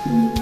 Mm-hmm.